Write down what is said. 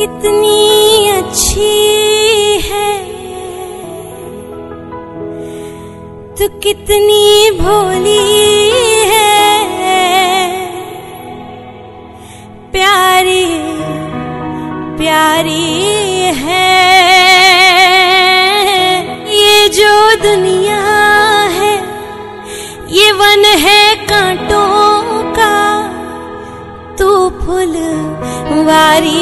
कितनी अच्छी है। तू कितनी भोली है। प्यारी प्यारी है। ये जो दुनिया है, ये वन है कांटों का। तू फूल वारी